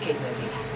Keep moving.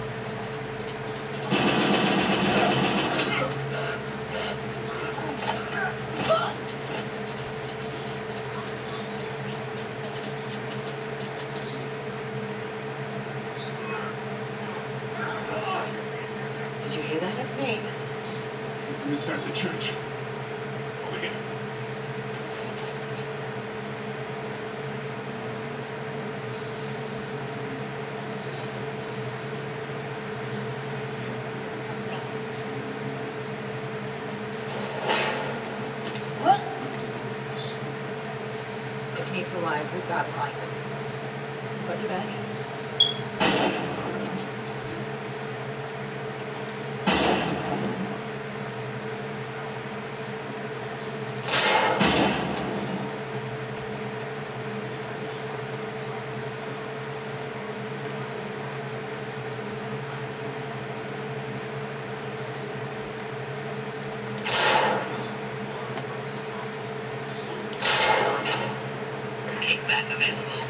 Zeitbemessung.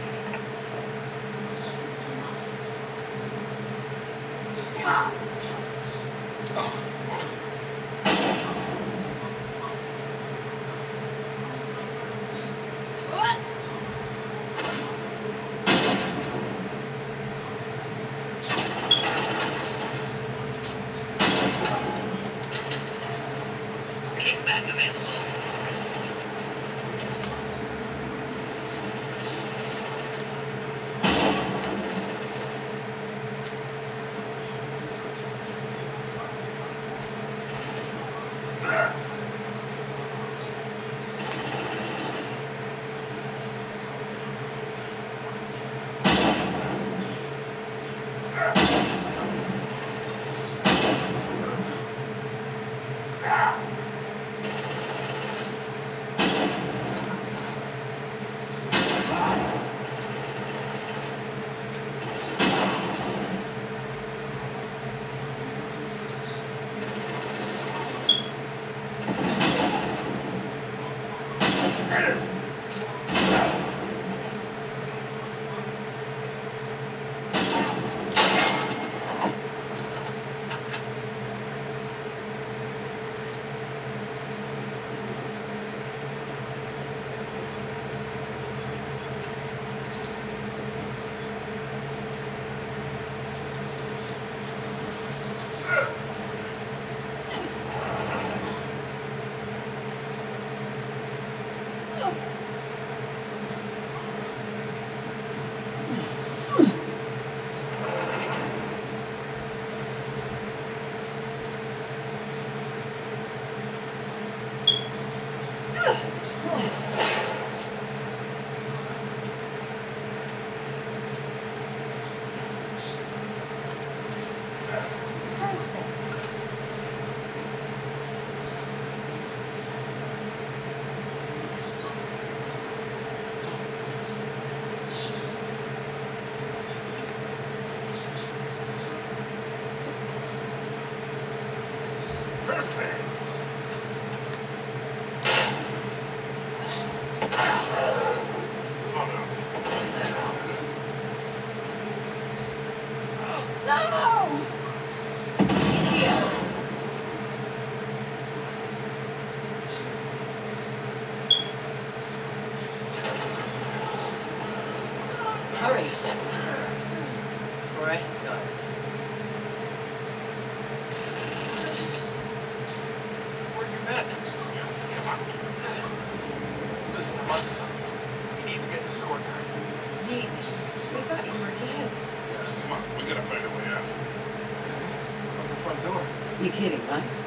Onto something. We need to get to the courtyard. Nate. We thought you were dead. Come on. We gotta find a way out. From the front door. You're kidding, right?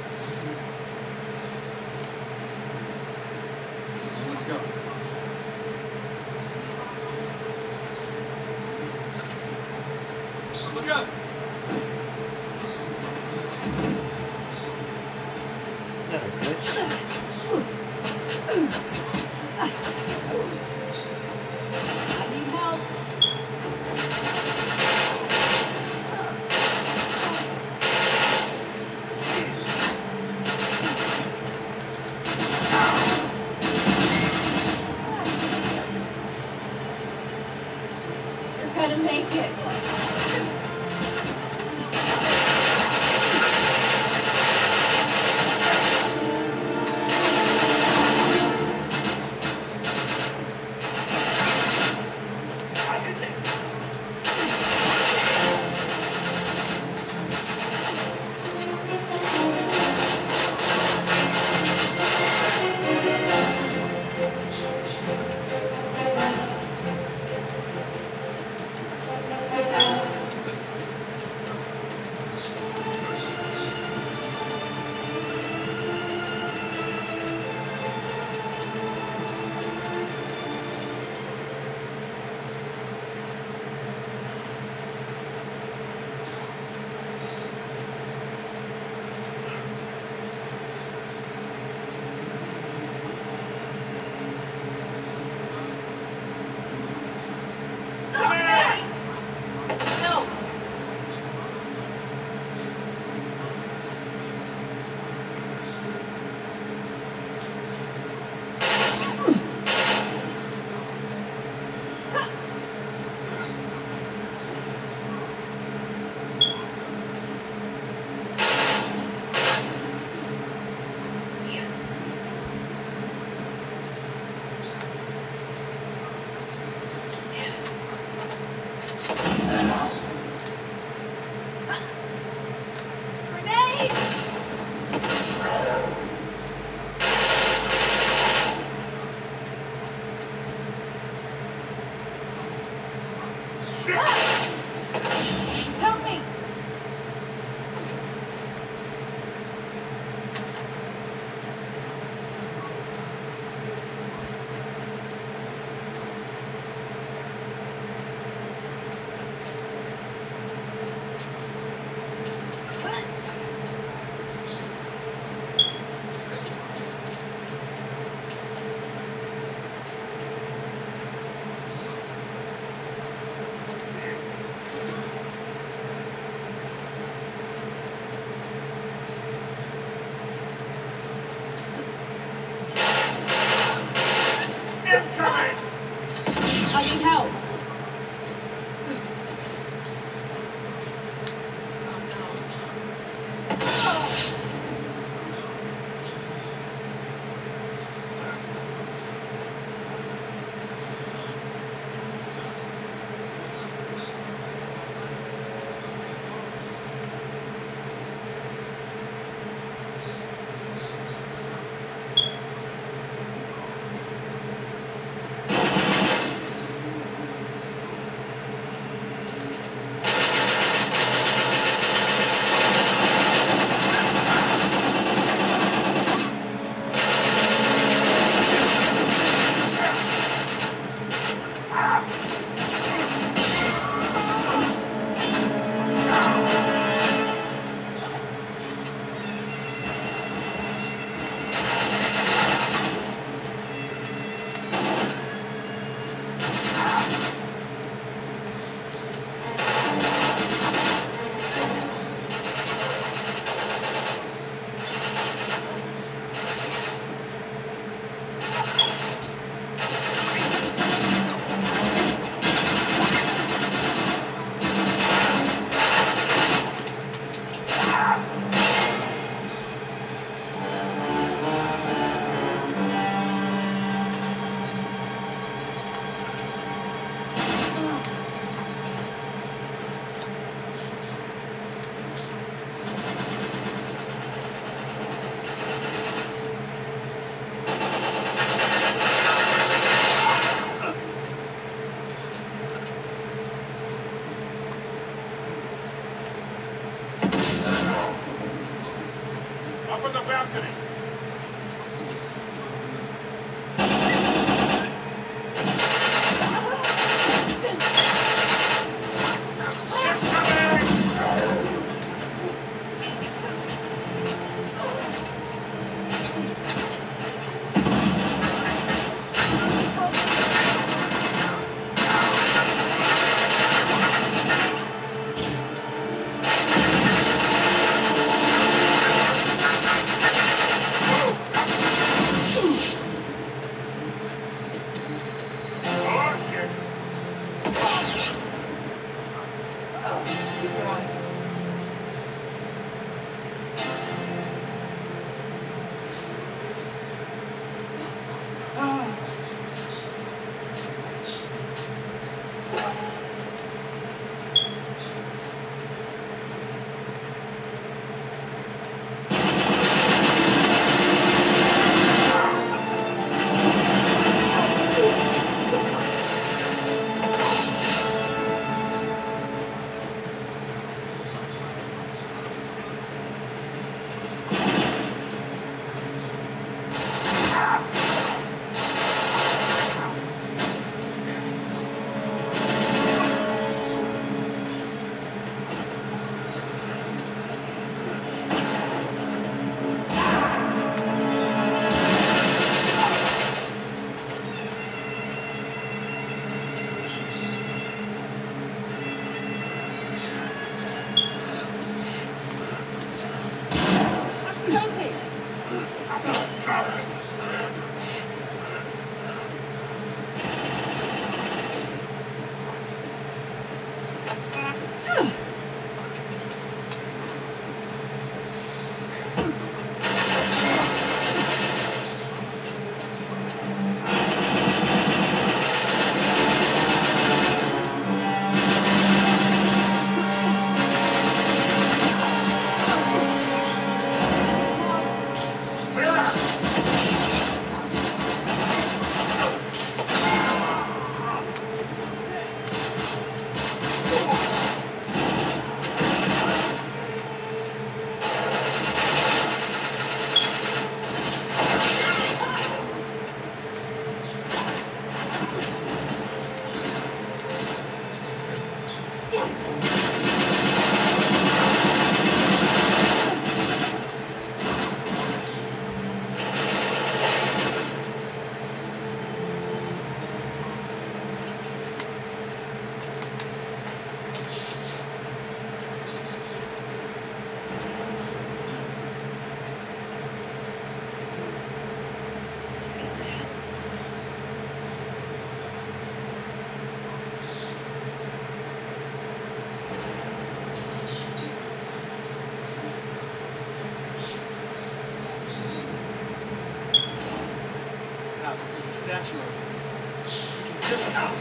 statue of him. Just out.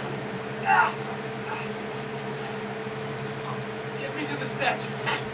Out. Get me to the statue.